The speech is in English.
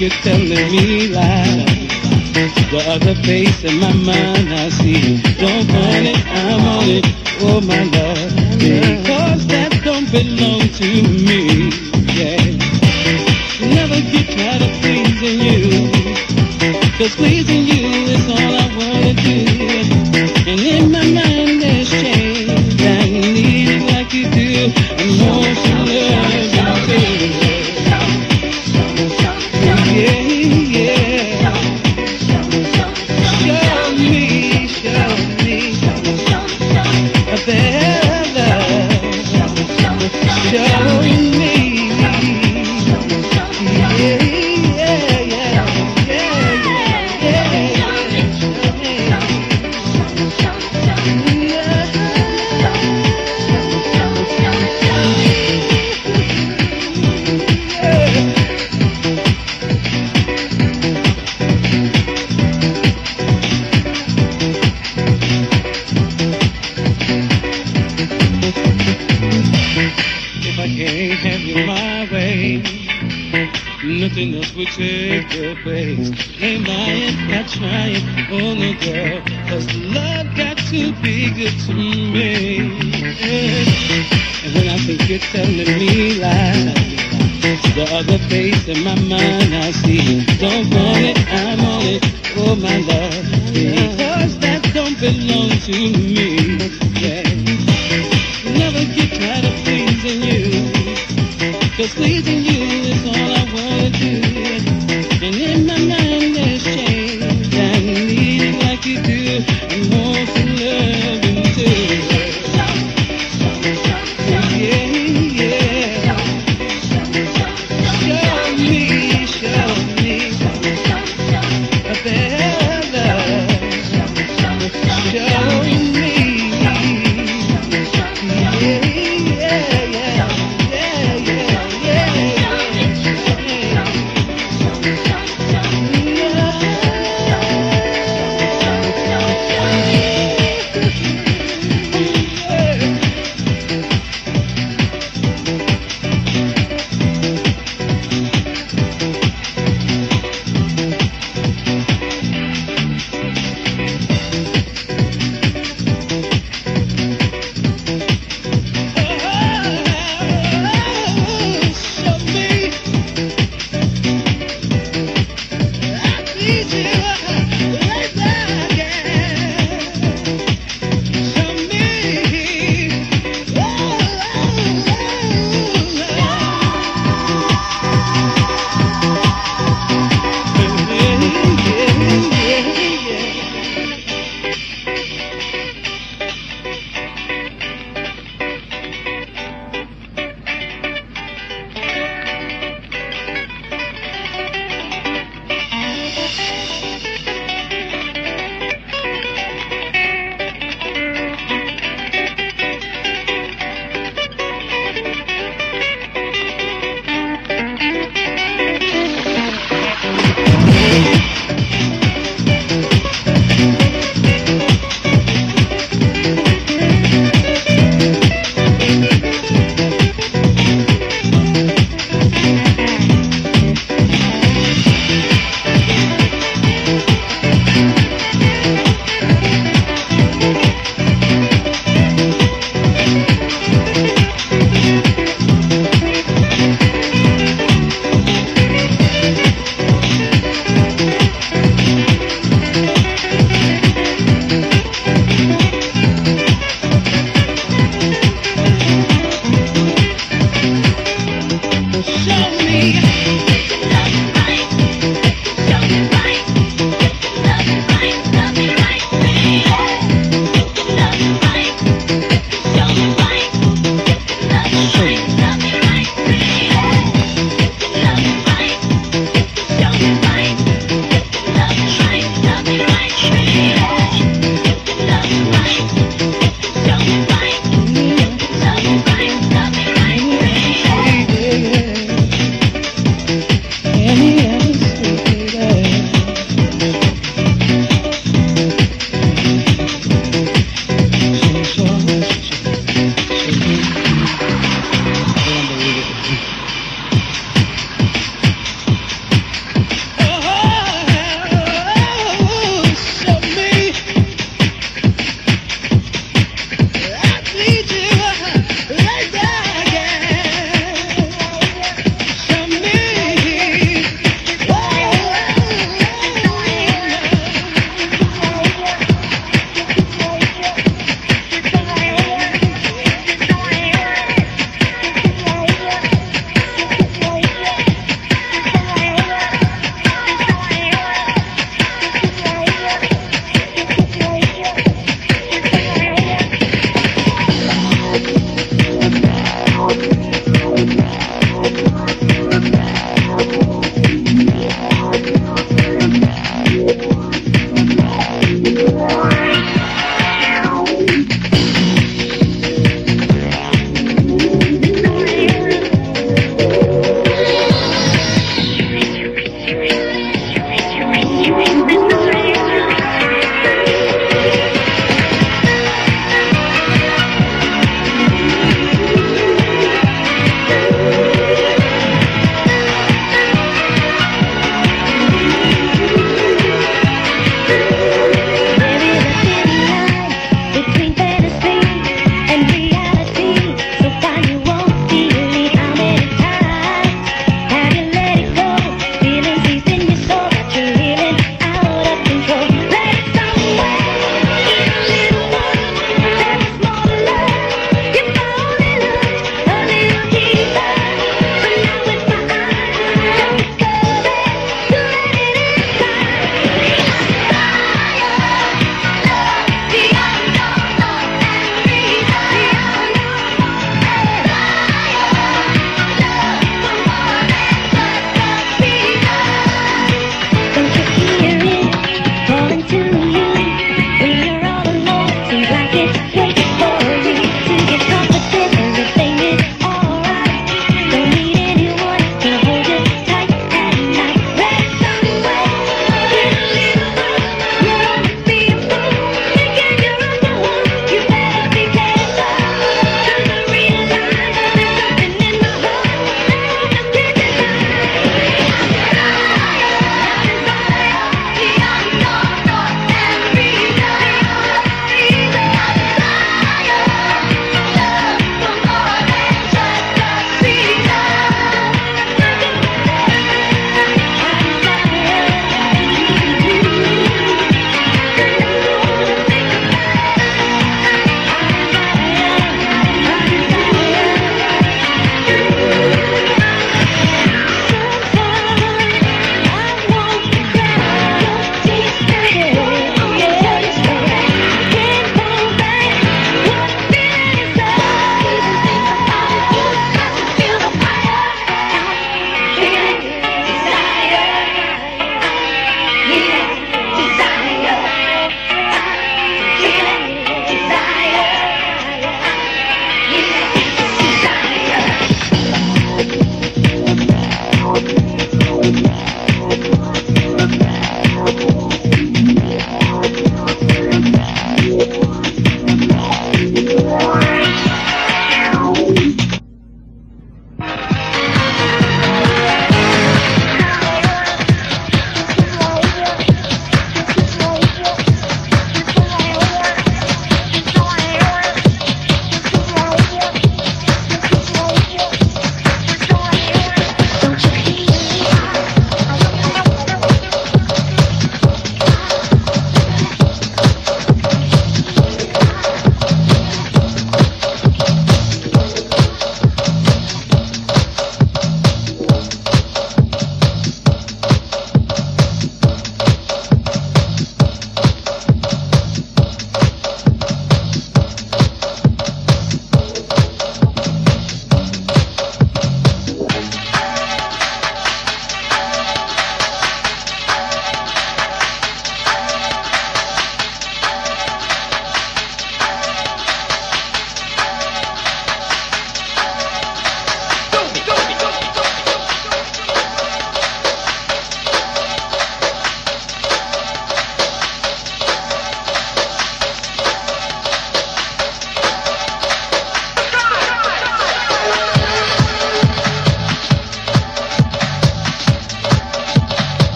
you're telling me lies. The other face in my mind I see. Don't want it, I'm on it, oh my love. Because that don't belong to me, yeah. Never get tired of pleasing you. Cause pleasing you is all